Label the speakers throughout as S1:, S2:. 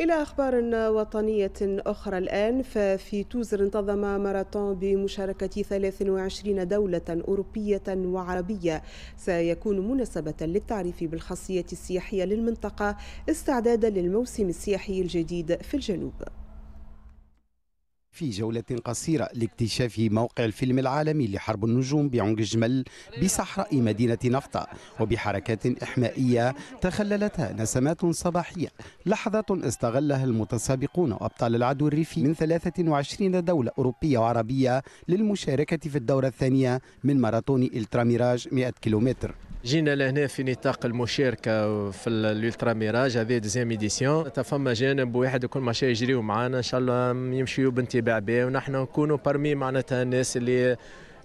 S1: إلى أخبار وطنية أخرى الآن ففي توزر انتظم ماراثون بمشاركة 23 دولة أوروبية وعربية. سيكون مناسبة للتعريف بالخاصية السياحية للمنطقة استعدادا للموسم السياحي الجديد في الجنوب.
S2: في جولة قصيرة لاكتشاف موقع الفيلم العالمي لحرب النجوم بعنق جمل بصحراء مدينة نفطة وبحركات إحمائية تخللتها نسمات صباحية. لحظات استغلها المتسابقون وأبطال العدو الريفي من 23 دولة أوروبية وعربية للمشاركة في الدورة الثانية من ماراثون إلترا ميراج 100 كيلومتر.
S3: جينا لهنا في نطاق المشاركة في الألترا ميراج هذه deuxième édition فما جانب واحد كل ما شيء يجريوا معنا إن شاء الله يمشيوا بانطباع باهي. ونحن نكونوا parmi معناتها الناس اللي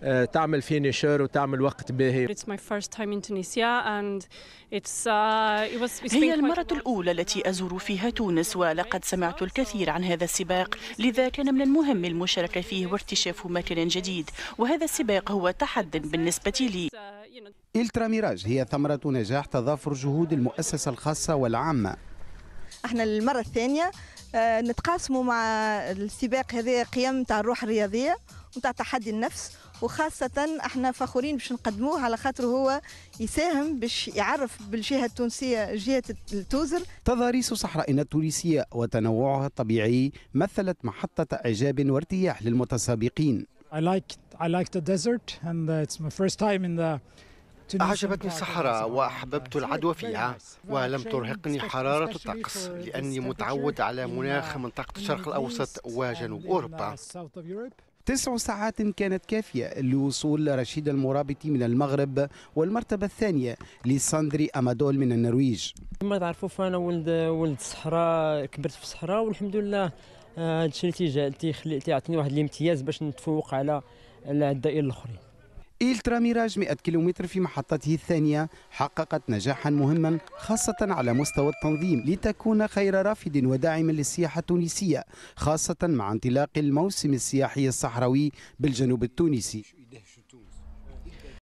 S3: آه، تعمل finisher وتعمل وقت باهي
S4: It's my first time in Tunisia and it's uh, it was it's
S5: هي المرة. الأولى التي أزور فيها تونس ولقد سمعت الكثير عن هذا السباق. لذا كان من المهم المشاركة فيه واكتشاف مكان جديد وهذا السباق هو تحد بالنسبة لي.
S4: Uh,
S2: إلترا ميراج هي ثمرة نجاح تضافر جهود المؤسسة الخاصة والعامة.
S6: إحنا المره الثانية آه، نتقاسموا مع السباق هذا قيم تاع الروح الرياضية وتاع تحدي النفس وخاصة إحنا فخورين باش نقدموه على خاطر هو يساهم باش يعرف بالجهة التونسية جهة التوزر.
S2: تضاريس صحرائنا التونسية وتنوعها الطبيعي مثلت محطة إعجاب وارتياح للمتسابقين.
S7: I like I like the desert and uh, it's my first time in the
S8: أعجبتني الصحراء وأحببت. العدوى فيها. ولم ترهقني حرارة الطقس لأني متعود على مناخ منطقة الشرق الأوسط وجنوب أوروبا.
S2: تسع ساعات كانت كافية لوصول رشيد المرابطي من المغرب والمرتبة الثانية لساندري أمادول من النرويج
S9: كما تعرفوا فأنا ولد ولد الصحراء كبرت في الصحراء والحمد لله آه، هذا الشيء اللي تيعطيني واحد الامتياز باش نتفوق على على الدائرة الأخرين
S2: إلترا ميراج 100 كيلومتر في محطته الثانية حققت نجاحا مهما خاصة على مستوى التنظيم لتكون خير رافد وداعم للسياحة التونسية خاصة مع انطلاق الموسم السياحي الصحراوي بالجنوب التونسي.